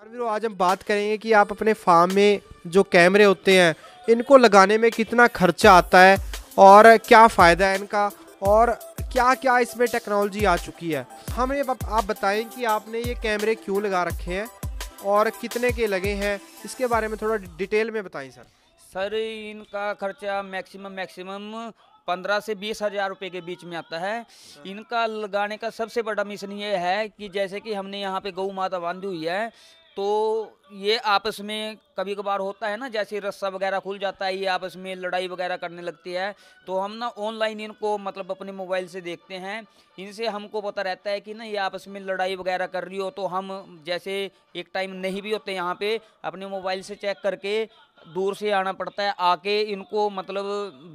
आज हम बात करेंगे कि आप अपने फार्म में जो कैमरे होते हैं, इनको लगाने में कितना खर्चा आता है और क्या फ़ायदा है इनका और क्या क्या इसमें टेक्नोलॉजी आ चुकी है। हमें आप बताएँ कि आपने ये कैमरे क्यों लगा रखे हैं और कितने के लगे हैं, इसके बारे में थोड़ा डिटेल में बताएँ सर। सर, इनका खर्चा मैक्सिमम मैक्सिमम पंद्रह से बीस हज़ार रुपये के बीच में आता है। इनका लगाने का सबसे बड़ा मिशन ये है कि जैसे कि हमने यहाँ पे गौ माता बांधी हुई है तो ये आपस में कभी कभार होता है ना जैसे रस्सा वगैरह खुल जाता है ये आपस में लड़ाई वगैरह करने लगती है। तो हम ना ऑनलाइन इनको मतलब अपने मोबाइल से देखते हैं। इनसे हमको पता रहता है कि ना ये आपस में लड़ाई वगैरह कर रही हो तो हम जैसे एक टाइम नहीं भी होते यहाँ पे अपने मोबाइल से चेक करके दूर से आना पड़ता है आके इनको मतलब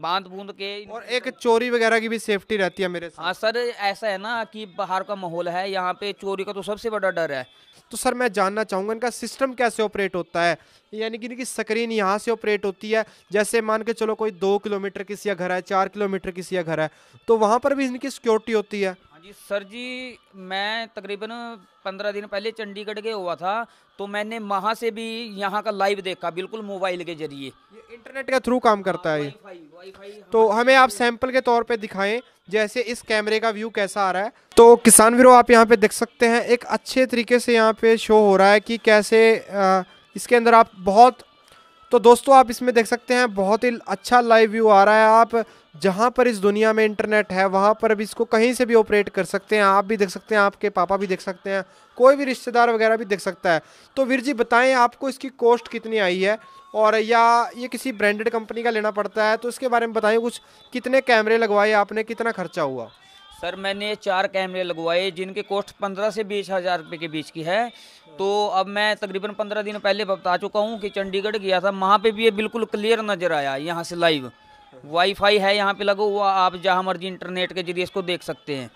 बाँध बूंद के और एक चोरी वगैरह की भी सेफ्टी रहती है मेरे हाँ सर ऐसा है ना कि बाहर का माहौल है यहाँ पे चोरी का तो सबसे बड़ा डर है। तो सर मैं जानना चाहूँगा इनका सिस्टम कैसे ऑपरेट होता है? यानी कि इनकी स्क्रीन यहाँ से ऑपरेट होती है। जैसे मान के चलो कोई दो किलोमीटर किसी का घर है चार किलोमीटर किसी का घर है तो वहाँ पर भी इनकी सिक्योरिटी होती है। जी सर जी मैं तकरीबन पंद्रह दिन पहले चंडीगढ़ गया हुआ था तो मैंने वहाँ से भी यहाँ का लाइव देखा बिल्कुल मोबाइल के ज़रिए। इंटरनेट के थ्रू काम करता है तो हमें आप सैंपल के तौर पे दिखाएँ जैसे इस कैमरे का व्यू कैसा आ रहा है। तो किसान वीरो आप यहाँ पे देख सकते हैं एक अच्छे तरीके से यहाँ पे शो हो रहा है कि कैसे आ, इसके अंदर आप बहुत तो दोस्तों, आप इसमें देख सकते हैं, बहुत ही अच्छा लाइव व्यू आ रहा है। आप जहाँ पर इस दुनिया में इंटरनेट है, वहाँ पर भी इसको कहीं से भी ऑपरेट कर सकते हैं। आप भी देख सकते हैं, आपके पापा भी देख सकते हैं, कोई भी रिश्तेदार वगैरह भी देख सकता है। तो वीर जी, बताएँ, आपको इसकी कॉस्ट कितनी आई है? और या ये किसी ब्रांडेड कंपनी का लेना पड़ता है? तो इसके बारे में बताएँ कुछ, कितने कैमरे लगवाए आपने, कितना खर्चा हुआ? सर मैंने चार कैमरे लगवाए जिनके कॉस्ट पंद्रह से बीस हज़ार रुपये के बीच की है। तो अब मैं तकरीबन पंद्रह दिन पहले बता चुका हूँ कि चंडीगढ़ गया था वहाँ पे भी ये बिल्कुल क्लियर नज़र आया यहाँ से लाइव वाईफाई है यहाँ पे लगा हुआ आप जहाँ मर्ज़ी इंटरनेट के ज़रिए इसको देख सकते हैं।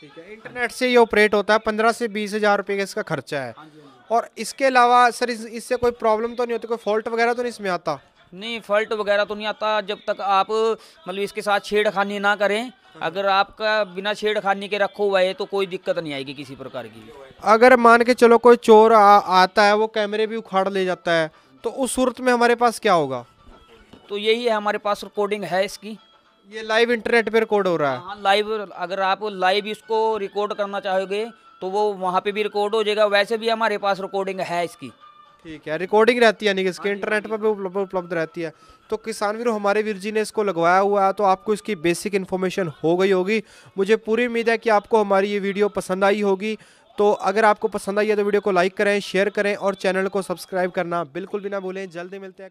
ठीक है इंटरनेट से ये ऑपरेट होता है पंद्रह से बीस हज़ार रुपये का इसका खर्चा है। हाँ हाँ और इसके अलावा सर इस, इससे कोई प्रॉब्लम तो नहीं होती कोई फॉल्ट वगैरह तो नहीं इसमें आता? नहीं फॉल्ट वगैरह तो नहीं आता जब तक आप मतलब इसके साथ छेड़खानी ना करें। अगर आपका बिना छेड़खानी के रखो हुआ है तो कोई दिक्कत नहीं आएगी किसी प्रकार की। अगर मान के चलो कोई चोर आ, आता है वो कैमरे भी उखाड़ ले जाता है तो उस सूरत में हमारे पास क्या होगा? तो यही है हमारे पास रिकॉर्डिंग है इसकी। ये लाइव इंटरनेट पे रिकॉर्ड हो रहा है। हाँ लाइव अगर आप लाइव इसको रिकॉर्ड करना चाहोगे तो वो वहाँ पे भी रिकॉर्ड हो जाएगा। वैसे भी हमारे पास रिकॉर्डिंग है इसकी। ठीक है रिकॉर्डिंग रहती है यानी कि इसके इंटरनेट पर भी उपलब्ध रहती है। तो किसान वीर हमारे वीर जी ने इसको लगवाया हुआ है तो आपको इसकी बेसिक इन्फॉर्मेशन हो गई होगी। मुझे पूरी उम्मीद है कि आपको हमारी ये वीडियो पसंद आई होगी। तो अगर आपको पसंद आई है तो वीडियो को लाइक करें शेयर करें और चैनल को सब्सक्राइब करना बिल्कुल भी ना भूलें। जल्दी मिलते हैं